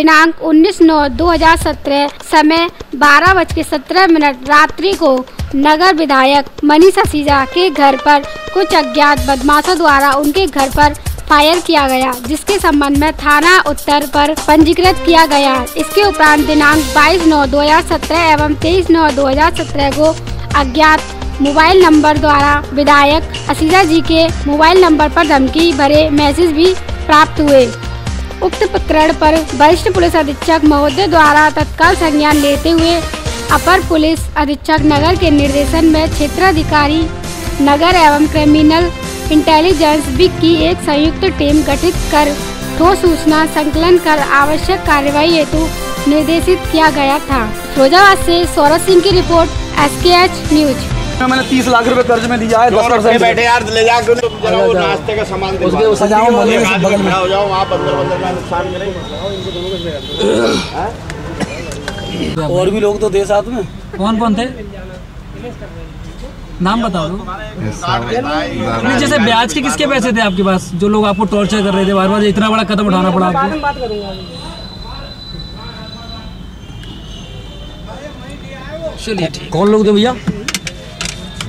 दिनांक 19 नौ 2017 समय बारह बज के सत्रह मिनट, रात्रि को नगर विधायक मनीष असीजा के घर पर कुछ अज्ञात बदमाशों द्वारा उनके घर पर फायर किया गया, जिसके संबंध में थाना उत्तर पर पंजीकृत किया गया। इसके उपरांत दिनांक 22 नौ 2017 एवं 23 नौ 2017 को अज्ञात मोबाइल नंबर द्वारा विधायक असीजा जी के मोबाइल नंबर पर धमकी भरे मैसेज भी प्राप्त हुए। उक्त प्रकरण पर वरिष्ठ पुलिस अधीक्षक महोदय द्वारा तत्काल संज्ञान लेते हुए अपर पुलिस अधीक्षक नगर के निर्देशन में क्षेत्राधिकारी, नगर एवं क्रिमिनल इंटेलिजेंस बिग की एक संयुक्त टीम गठित कर ठोस सूचना संकलन कर आवश्यक कार्रवाई हेतु निर्देशित किया गया था। फिरोजाबाद से सौरभ सिंह की रिपोर्ट एस न्यूज़। मैंने तीस लाख रुपए कर्ज में लिया है दस परसेंट। बैठे यार ले जाके उन्हें जरा वो नाश्ते का सामान उसके सजाओ बगल में में। हो जाओ वहाँ बंदर बंदर का नुकसान करेंगे और भी लोग तो थे साथ में? कौन कौन थे? नाम बताओ। नहीं जैसे ब्याज के किसके पैसे थे आपके पास जो लोग आपको टॉर्चर कर रहे थे बार बार इतना बड़ा कदम उठाना पड़ा आपको। चलिए कौन लोग थे भैया?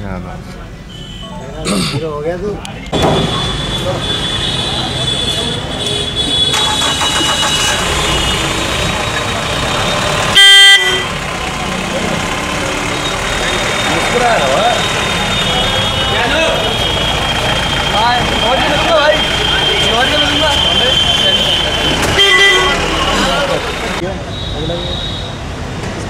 हाँ। हो। गया तू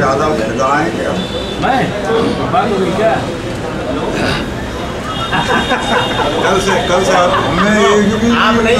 वालों को ज़्यादा क्या मैं बात क्या कल से कल से हमने भी। आप नहीं।